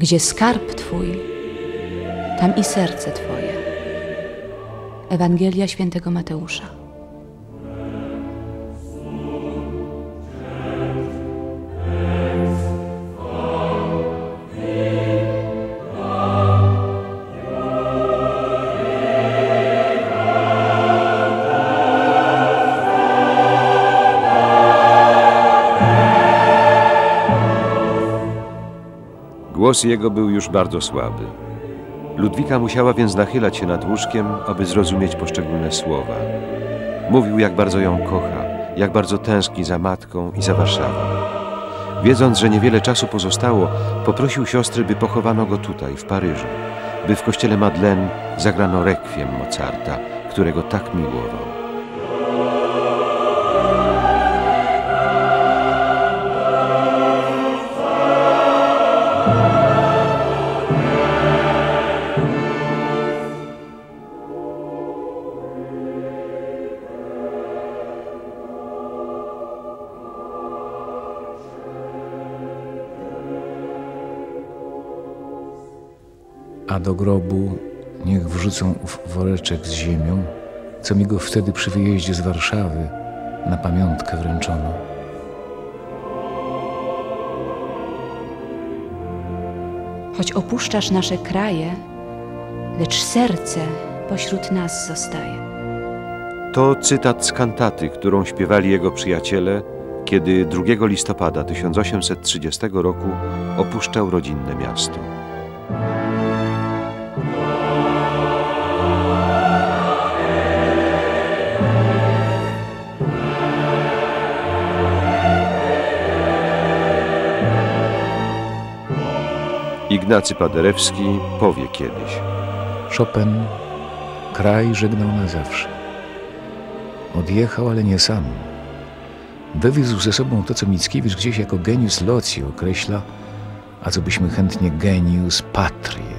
Gdzie skarb Twój, tam i serce Twoje. Ewangelia świętego Mateusza. Głos jego był już bardzo słaby. Ludwika musiała więc nachylać się nad łóżkiem, aby zrozumieć poszczególne słowa. Mówił, jak bardzo ją kocha, jak bardzo tęskni za matką i za Warszawą. Wiedząc, że niewiele czasu pozostało, poprosił siostry, by pochowano go tutaj, w Paryżu, by w kościele Madeleine zagrano rekwiem Mozarta, którego tak miłował. A do grobu niech wrzucą ów woreczek z ziemią, co mi go wtedy przy wyjeździe z Warszawy na pamiątkę wręczono. Choć opuszczasz nasze kraje, lecz serce pośród nas zostaje. To cytat z kantaty, którą śpiewali jego przyjaciele, kiedy 2 listopada 1830 roku opuszczał rodzinne miasto. Ignacy Paderewski powie kiedyś. Chopin kraj żegnał na zawsze. Odjechał, ale nie sam. Wywiózł ze sobą to, co Mickiewicz gdzieś jako genius loci określa, a co byśmy chętnie genius patrie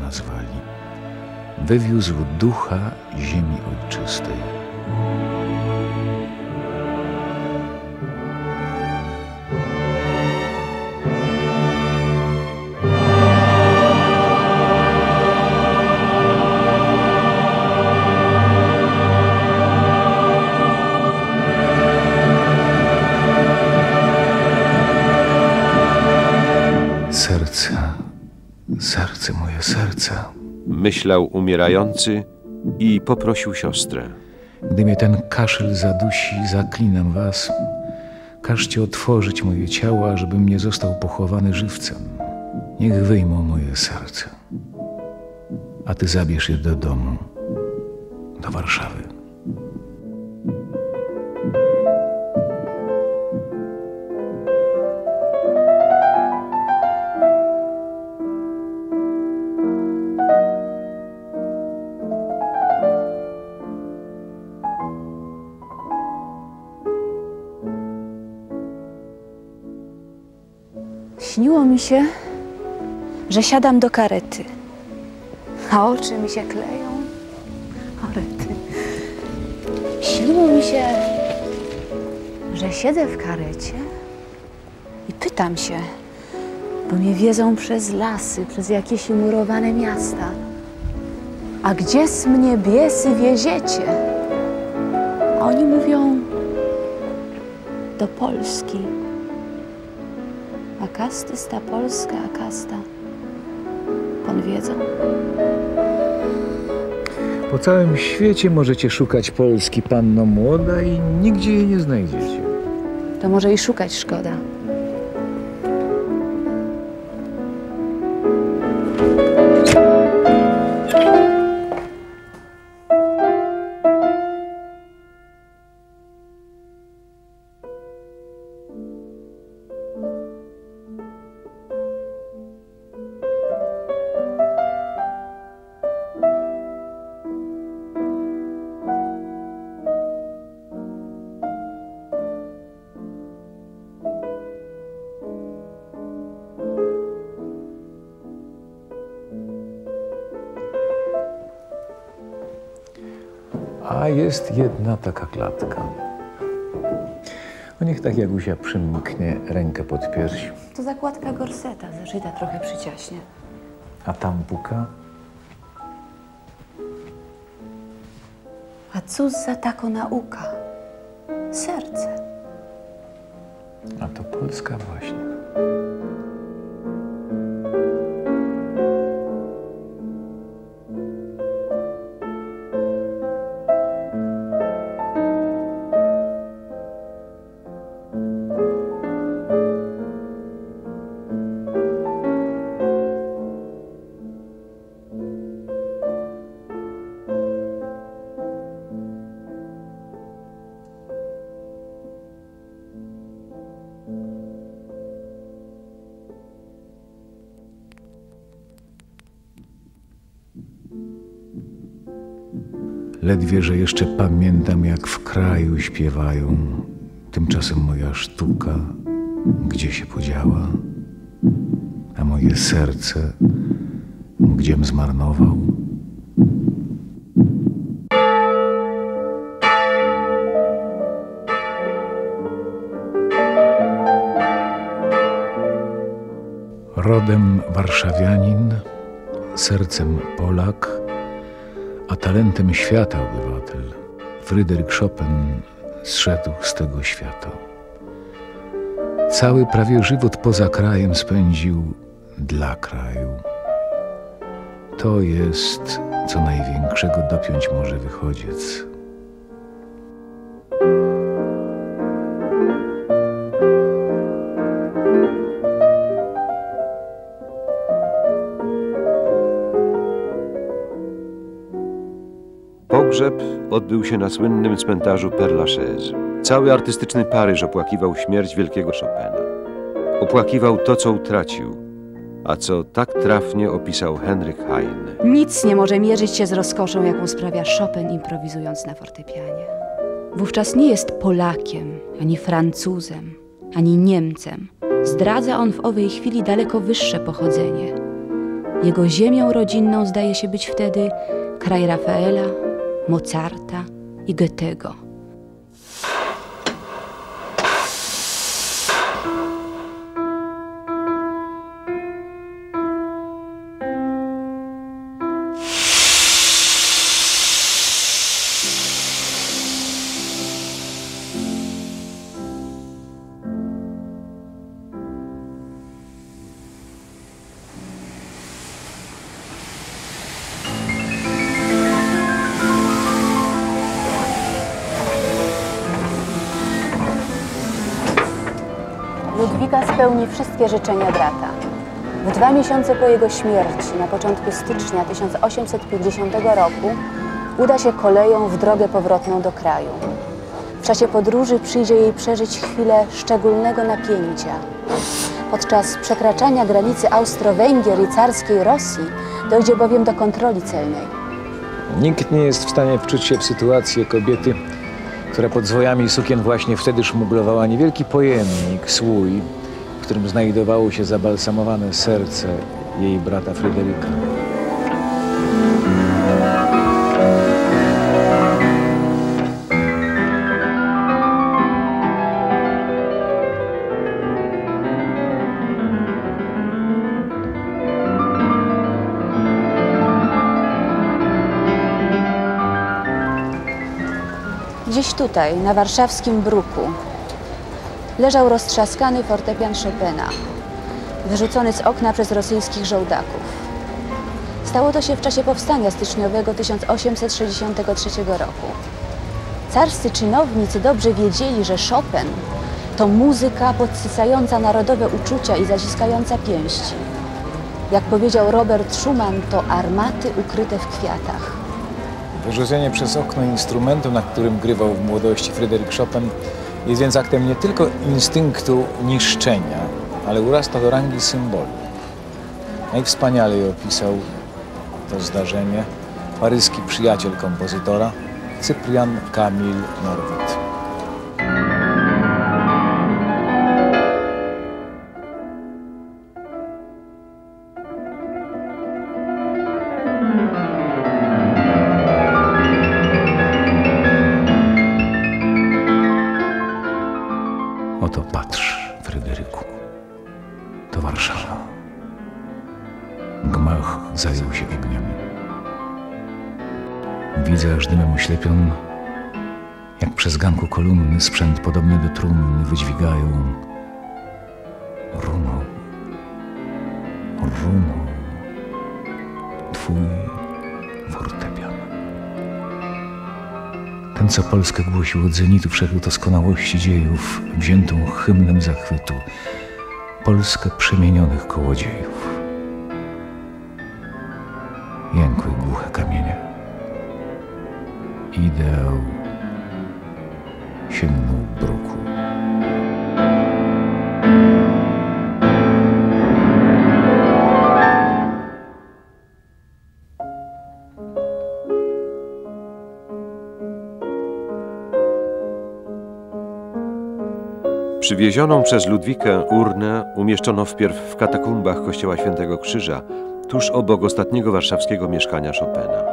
nazwali. Wywiózł ducha ziemi ojczystej. Serce, serce, moje serce. Myślał umierający i poprosił siostrę. Gdy mnie ten kaszel zadusi, zaklinam was. Każcie otworzyć moje ciało, żebym nie został pochowany żywcem. Niech wyjmą moje serce. A ty zabierz je do domu, do Warszawy. Śniło mi się, że siadam do karety, a oczy mi się kleją. Orety. Śniło mi się, że siedzę w karecie i pytam się, bo mnie wiedzą przez lasy, przez jakieś murowane miasta. A gdzie mnie biesy wieziecie? A oni mówią do Polski. A kasty sta Polska, a kasta. Pan wiedzą? Po całym świecie możecie szukać Polski, panno młoda, i nigdzie jej nie znajdziecie. To może i szukać szkoda. A jest jedna taka klatka. O Niech tak Jagusia przymknie rękę pod pierś. To zakładka gorseta, zaszyta trochę przyciaśnie. A tam puka? A cóż za tako nauka? Serce. A to Polska właśnie. Ledwie, że jeszcze pamiętam, jak w kraju śpiewają. Tymczasem moja sztuka, gdzie się podziała, a moje serce, gdziem zmarnował. Rodem warszawianin, sercem Polak, a talentem świata obywatel. Fryderyk Chopin zszedł z tego świata. Cały prawie żywot poza krajem spędził dla kraju. To jest, co największego dopiąć może wychodziec. Odbył się na słynnym cmentarzu Père Lachaise. Cały artystyczny Paryż opłakiwał śmierć wielkiego Chopina. Opłakiwał to, co utracił, a co tak trafnie opisał Henryk Heine. Nic nie może mierzyć się z rozkoszą, jaką sprawia Chopin improwizując na fortepianie. Wówczas nie jest Polakiem, ani Francuzem, ani Niemcem. Zdradza on w owej chwili daleko wyższe pochodzenie. Jego ziemią rodzinną zdaje się być wtedy kraj Rafaela, Mozarta i Goethego. Ludwika spełni wszystkie życzenia brata. W dwa miesiące po jego śmierci, na początku stycznia 1850 roku, uda się koleją w drogę powrotną do kraju. W czasie podróży przyjdzie jej przeżyć chwilę szczególnego napięcia. Podczas przekraczania granicy Austro-Węgier i carskiej Rosji dojdzie bowiem do kontroli celnej. Nikt nie jest w stanie wczuć się w sytuację kobiety, która pod zwojami sukien właśnie wtedy szmuglowała niewielki pojemnik, słój, w którym znajdowało się zabalsamowane serce jej brata Fryderyka. Gdzieś tutaj, na warszawskim bruku, leżał roztrzaskany fortepian Chopina, wyrzucony z okna przez rosyjskich żołdaków. Stało to się w czasie powstania styczniowego 1863 roku. Carscy czynownicy dobrze wiedzieli, że Chopin to muzyka podsycająca narodowe uczucia i zaciskająca pięści. Jak powiedział Robert Schumann, to armaty ukryte w kwiatach. Wyrzucenie przez okno instrumentu, na którym grywał w młodości Fryderyk Chopin, jest więc aktem nie tylko instynktu niszczenia, ale urasta do rangi symbolu. Najwspanialej opisał to zdarzenie paryski przyjaciel kompozytora Cyprian Kamil Norwid. Widzę, aż dymem oślepion, jak przez ganku kolumny sprzęt podobny do trumny wydźwigają. Runął, runął twój fortepian. Ten, co Polskę głosił od zenitu wszech doskonałości dziejów, wziętą hymnem zachwytu, Polskę przemienionych kołodziejów. Ideał sięgnął bruku. Przywiezioną przez Ludwikę urnę umieszczono wpierw w katakumbach kościoła Świętego Krzyża, tuż obok ostatniego warszawskiego mieszkania Chopina.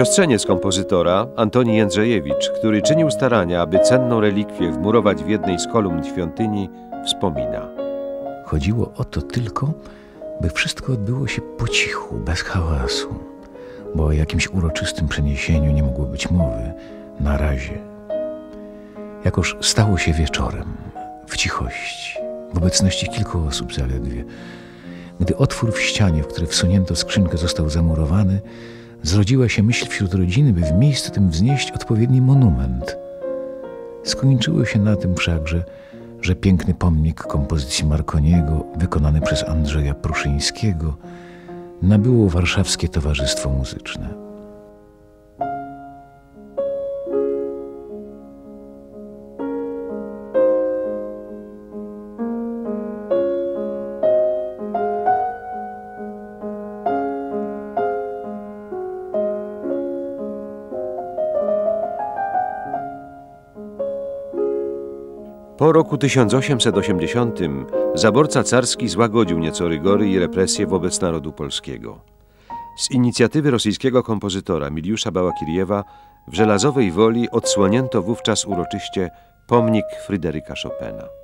Siostrzeniec kompozytora, Antoni Jędrzejewicz, który czynił starania, aby cenną relikwię wmurować w jednej z kolumn świątyni, wspomina. Chodziło o to tylko, by wszystko odbyło się po cichu, bez hałasu, bo o jakimś uroczystym przeniesieniu nie mogło być mowy na razie. Jakoż stało się wieczorem, w cichości, w obecności kilku osób zaledwie, gdy otwór w ścianie, w który wsunięto skrzynkę, został zamurowany, zrodziła się myśl wśród rodziny, by w miejscu tym wznieść odpowiedni monument. Skończyło się na tym wszakże, że piękny pomnik kompozycji Marconiego, wykonany przez Andrzeja Pruszyńskiego, nabyło Warszawskie Towarzystwo Muzyczne. Po roku 1880 zaborca carski złagodził nieco rygory i represje wobec narodu polskiego. Z inicjatywy rosyjskiego kompozytora Miliusza Bałakiriewa w Żelazowej Woli odsłonięto wówczas uroczyście pomnik Fryderyka Chopina.